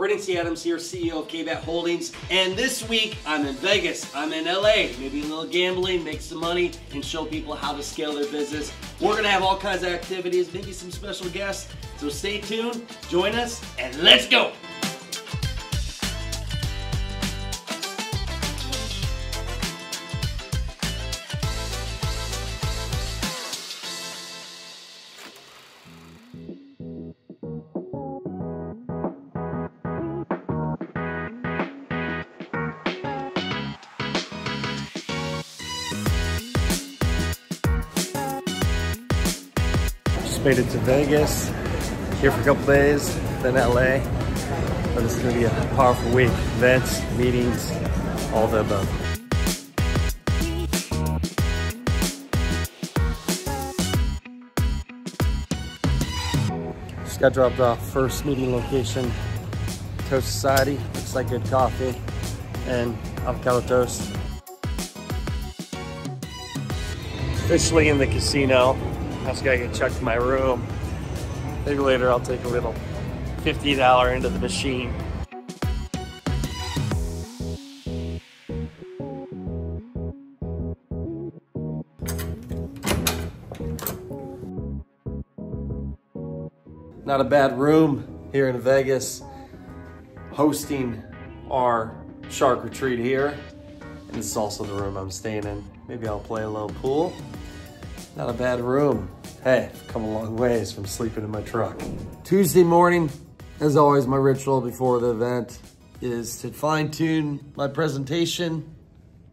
Brandon T. Adams here, CEO of KBBAT Holdings. And this week, I'm in Vegas. I'm in LA. Maybe a little gambling, make some money, and show people how to scale their business. We're gonna have all kinds of activities, maybe some special guests. So stay tuned, join us, and let's go! Just made it to Vegas, here for a couple days, then LA. But it's gonna be a powerful week. Events, meetings, all the above. Just got dropped off first meeting location, Toast Society. Looks like good coffee and avocado toast. Officially in the casino. I just gotta get checked to my room. Maybe later I'll take a little $50 into the machine. Not a bad room here in Vegas, hosting our shark retreat here. And this is also the room I'm staying in. Maybe I'll play a little pool. Not a bad room. Hey, come a long ways from sleeping in my truck. Tuesday morning, as always, my ritual before the event is to fine tune my presentation.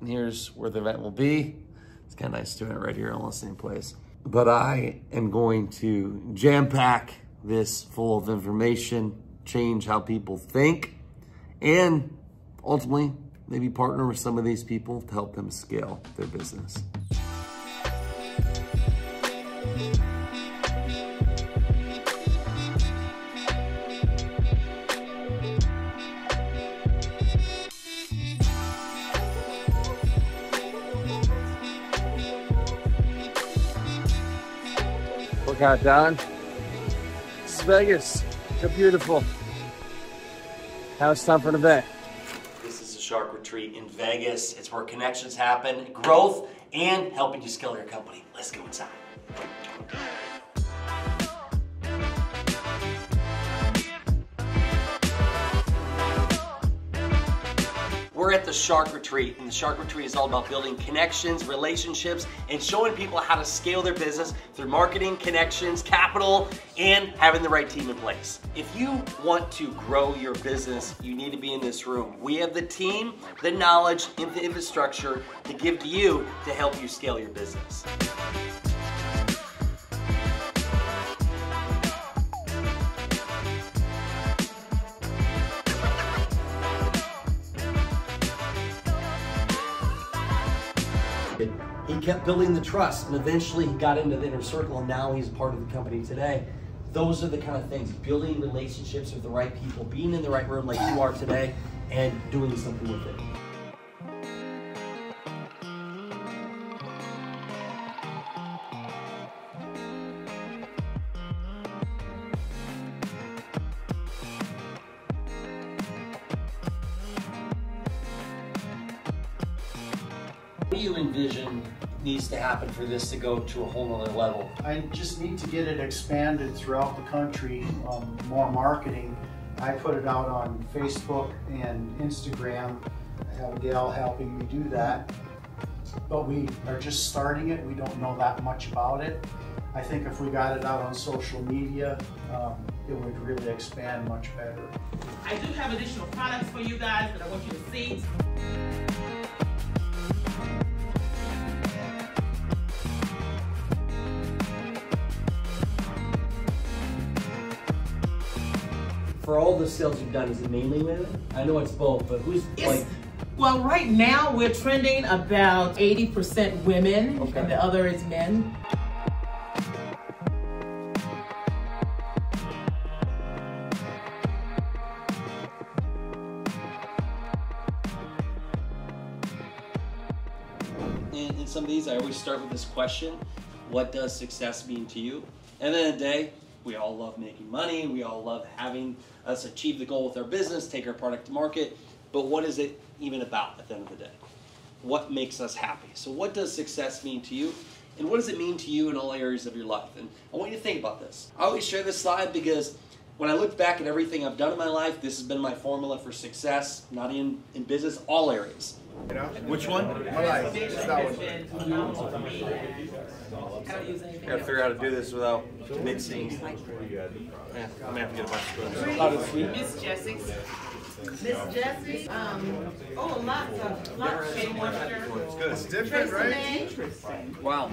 And here's where the event will be. It's kind of nice doing it right here in the same place. But I am going to jam pack this full of information, change how people think, and ultimately maybe partner with some of these people to help them scale their business. Workout done. It's Vegas. So beautiful. Now it's time for an event. This is a shark retreat in Vegas. It's where connections happen, growth, and helping you scale your company. Let's go inside. We're at the Shark Retreat, and the Shark Retreat is all about building connections, relationships, and showing people how to scale their business through marketing, connections, capital, and having the right team in place. If you want to grow your business, you need to be in this room. We have the team, the knowledge, and the infrastructure to give to you to help you scale your business. Kept building the trust, and eventually he got into the inner circle, and now he's part of the company today. Those are the kind of things building relationships with the right people, being in the right room like you are today, and doing something with it. What do you envision needs to happen for this to go to a whole nother level? I just need to get it expanded throughout the country, um, more marketing. I put it out on Facebook and Instagram. I have a gal helping me do that. But we are just starting it. We don't know that much about it. I think if we got it out on social media, um, it would really expand much better. I do have additional products for you guys that I want you to see. For all the sales you've done, is it mainly women? I know it's both, but who's It's, like well, right now we're trending about 80% women Okay. and the other is men. in, in some of these, I always start with this question What does success mean to you? And then the day, We all love making money. We all love having us achieve the goal with our business, take our product to market. But what is it even about at the end of the day? What makes us happy? So, what does success mean to you? And what does it mean to you in all areas of your life? And I want you to think about this. I always share this slide because when I look back at everything I've done in my life, this has been my formula for success, not in, in business, all areas. Which one? My life. Gotta figure out how to do this without mixing. Yeah, I'm gonna have to get a bunch of spoons. Miss Jessie. Miss Jessie, um, oh, lots of, lots of shea moisture. Good. It's different, right? Tresemme. Wow.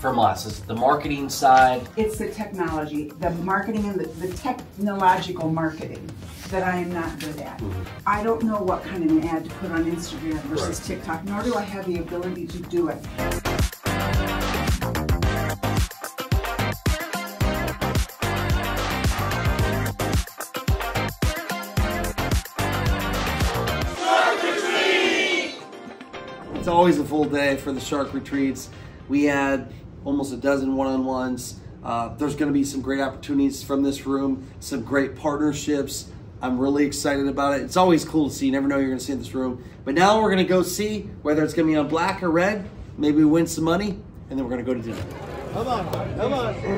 From us, is the marketing side, It's the technology, the marketing and the, the technological marketing that I am not good at. Mm-hmm. I don't know what kind of an ad to put on Instagram versus TikTok, nor do I have the ability to do it. It's always a full day for the shark retreats. We had almost a dozen one-on-ones. Uh, there's going to be some great opportunities from this room, some great partnerships. I'm really excited about it. It's always cool to see. You never know you're going to see in this room. But now we're going to go see whether it's going to be on black or red. Maybe we win some money, and then we're going to go to dinner. Come on, come on. Come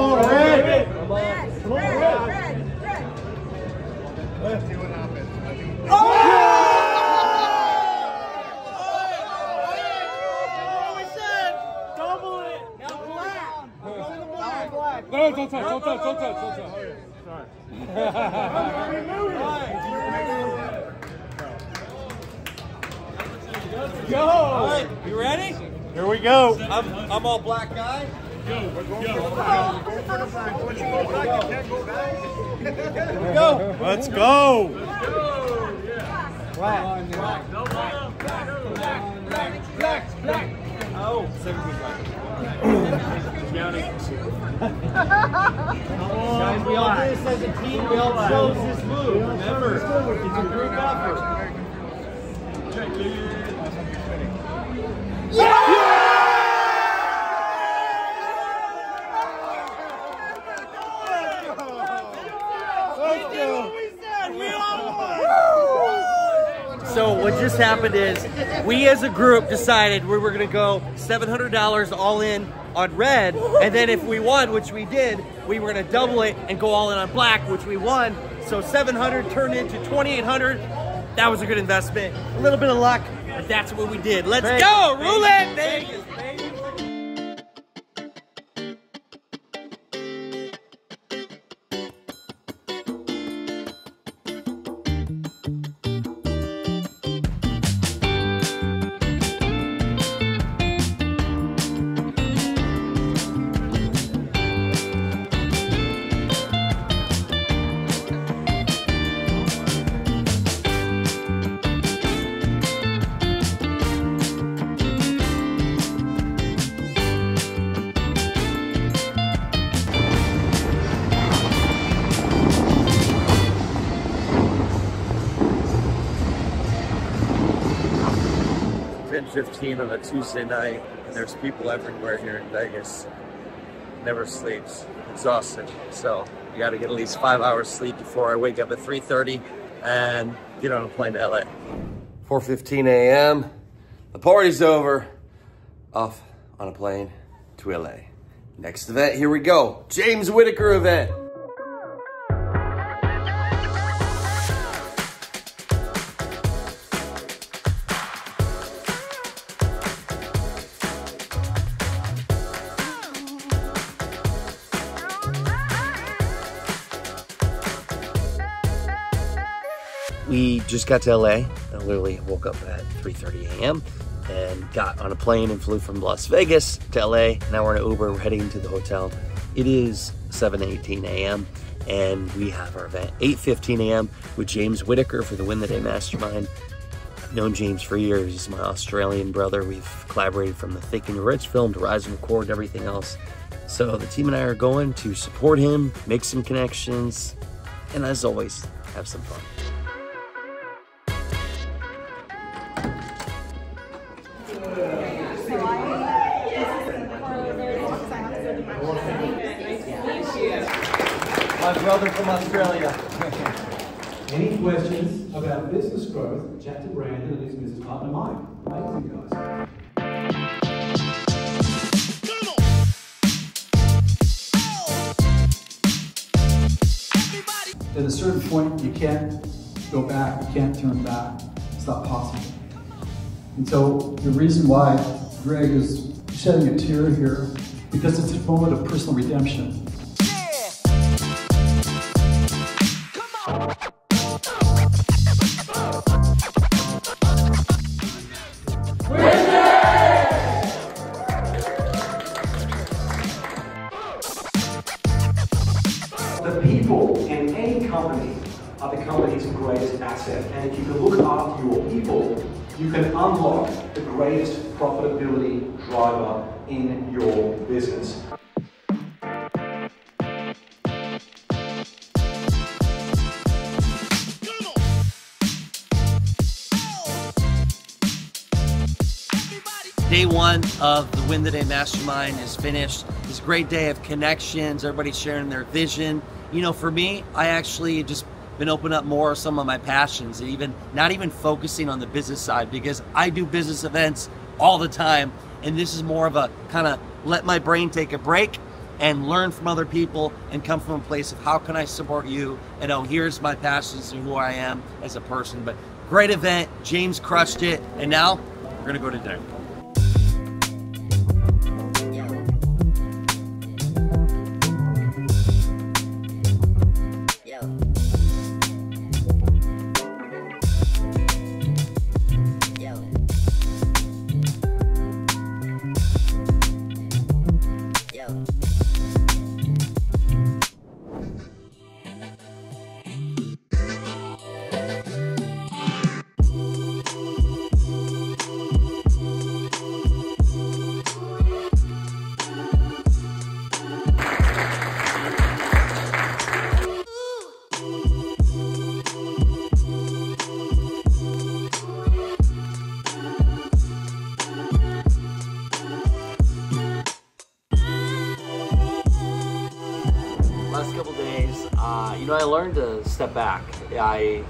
on, Red. Come on, Red. Let's see what happens. No, don't touch, don't touch, don't touch, don't touch. Go. All right, You ready? here we go. I'm, I'm all black guy. Go for the black. Once you go black, you can't go back. Go. Let's go. Oh, 17 black. Guys, we all did this as a team. We all chose this move. Remember, it's a group effort. So what just happened is we as a group decided we were gonna go $700 all in on red, and then if we won, which we did, we were gonna double it and go all in on black, which we won. So 700 turned into 2,800. That was a good investment. A little bit of luck, but that's what we did. Let's Vegas, go, Roulette Vegas. Vegas. 10:15 on a Tuesday night, and there's people everywhere here in Vegas. Never sleeps, exhausted. So you got to get at least five hours sleep before I wake up at 3:30 and get on a plane to LA. 4:15 a.m. The party's over. Off on a plane to LA. Next event, here we go. James Whitaker event. We just got to LA. I literally woke up at 3:30 a.m. and got on a plane and flew from Las Vegas to LA. Now we're in an Uber. We're heading to the hotel. It is 7:18 a.m. And we have our event 8:15 a.m. with James Whitaker for the Win the Day Mastermind. I've known James for years. He's my Australian brother. We've collaborated from the Thick and Rich film to Rise and Record everything else. So the team and I are going to support him, make some connections, and as always, have some fun. My brother from Australia. Any questions about business growth, chat to Brandon and his business partner Mike. Thank you guys. At a certain point, you can't go back, you can't turn back. It's not possible. And so the reason why Greg is shedding a tear here, because it's a moment of personal redemption. The can unlock the greatest profitability driver in your business. Day one of the Win the Day Mastermind is finished. It's a great day of connections, everybody sharing their vision. You know, for me, I actually just been opening up more of some of my passions, and even not even focusing on the business side because I do business events all the time, and this is more of a kind of let my brain take a break and learn from other people and come from a place of how can I support you and oh here's my passions and who I am as a person. But great event, James crushed it, and now we're gonna go to dinner. Step back. I,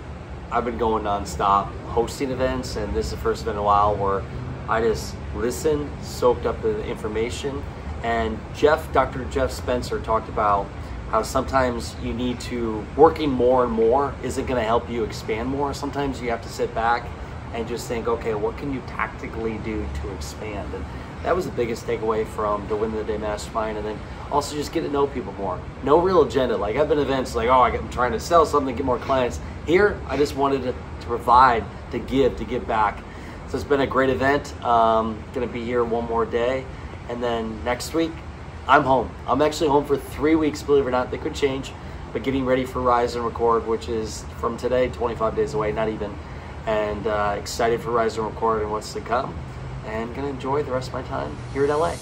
I've been going nonstop hosting events, and this is the first event in a while where I just listened, soaked up the information. And Jeff, Dr. Jeff Spencer talked about how sometimes you need to, working more and more isn't going to help you expand more. Sometimes you have to sit back and just think, okay, what can you tactically do to expand? And that was the biggest takeaway from the Win of the Day Mastermind. And then also just get to know people more. No real agenda. Like I've been events like, oh, I'm trying to sell something, get more clients. Here, I just wanted to, to provide, to give, to give back. So it's been a great event. Um, gonna be here one more day. And then next week, I'm home. I'm actually home for three weeks, believe it or not. They could change, but getting ready for Rise and Record, which is from today, 25 days away, not even. And uh, excited for Rise and Record and what's to come. And gonna enjoy the rest of my time here at LA.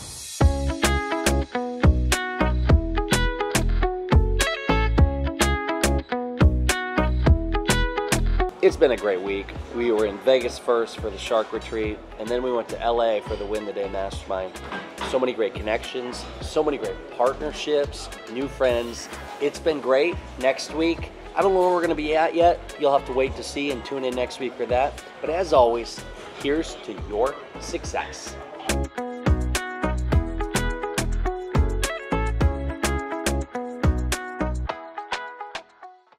It's been a great week. We were in Vegas first for the Shark Retreat, and then we went to LA for the Win the Day Mastermind. So many great connections, so many great partnerships, new friends. It's been great. Next week, I don't know where we're going to be at yet. You'll have to wait to see and tune in next week for that. But as always, here's to your success.